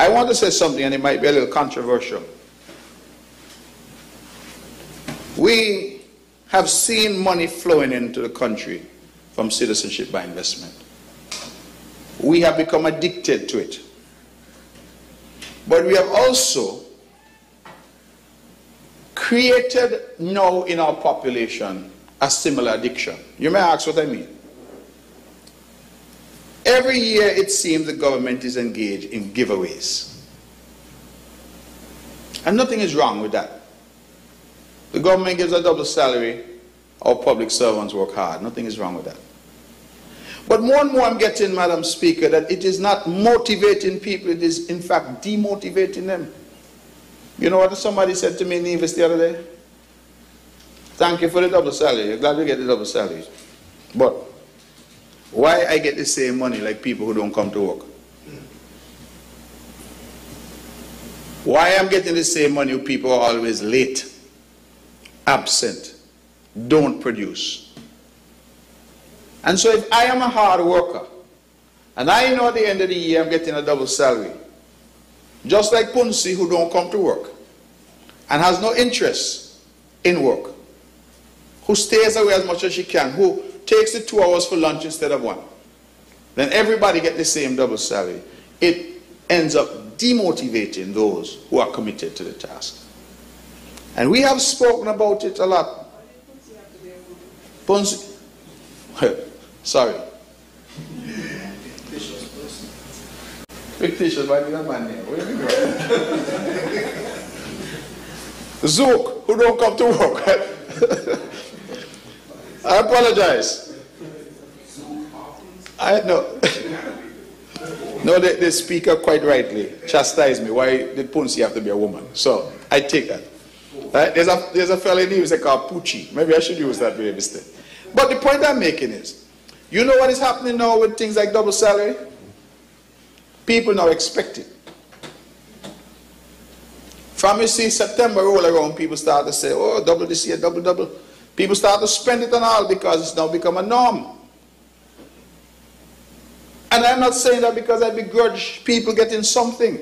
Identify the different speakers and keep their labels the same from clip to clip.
Speaker 1: I want to say something, and it might be a little controversial. We have seen money flowing into the country from citizenship by investment. We have become addicted to it. But we have also created now in our population a similar addiction. You may ask what I mean. Every year it seems the government is engaged in giveaways. And nothing is wrong with that. The government gives a double salary, our public servants work hard. Nothing is wrong with that. But more and more I'm getting, Madam Speaker, that it is not motivating people, it is in fact demotivating them. You know what somebody said to me in the the other day? Thank you for the double salary. You're Glad you get the double salary. But why I get the same money like people who don't come to work? Why I'm getting the same money people are always late, absent, don't produce. And so if I am a hard worker, and I know at the end of the year I'm getting a double salary, just like Punsi who don't come to work, and has no interest in work, who stays away as much as she can, who takes the two hours for lunch instead of one, then everybody get the same double salary. It ends up demotivating those who are committed to the task. And we have spoken about it a lot. Punsi, sorry. Fictitious, why did that man name? Where Zook, who don't come to work. I apologize. I know. no, the, the speaker quite rightly chastised me. Why did Punsi have to be a woman? So I take that. Right? There's a there's a fellow here called Poochie. Maybe I should use that very mistake. But the point I'm making is, you know what is happening now with things like double salary? People now expect it. From you see September roll around, people start to say, oh, double this year, double, double. People start to spend it on all because it's now become a norm. And I'm not saying that because I begrudge people getting something.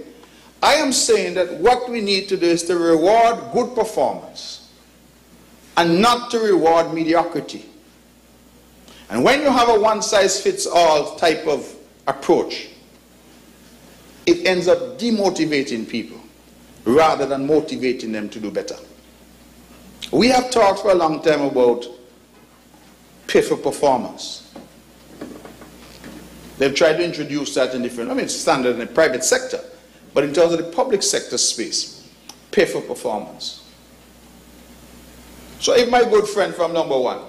Speaker 1: I am saying that what we need to do is to reward good performance and not to reward mediocrity. And when you have a one-size-fits-all type of approach, it ends up demotivating people rather than motivating them to do better. We have talked for a long time about pay for performance. They've tried to introduce that in different, I mean, standard in the private sector, but in terms of the public sector space, pay for performance. So if my good friend from number one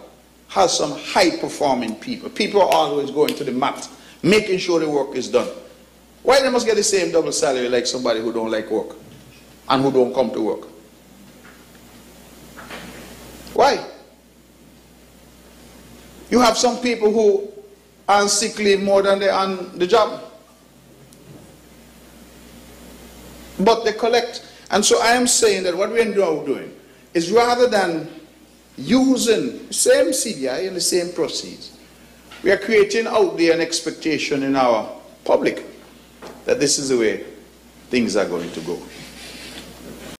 Speaker 1: has some high performing people, people are always going to the mat, making sure the work is done, why they must get the same double salary like somebody who don't like work and who don't come to work? Why? You have some people who are on sick leave more than they are on the job. But they collect. And so I am saying that what we are now doing is rather than using the same CBI and the same proceeds, we are creating out there an expectation in our public that this is the way things are going to go.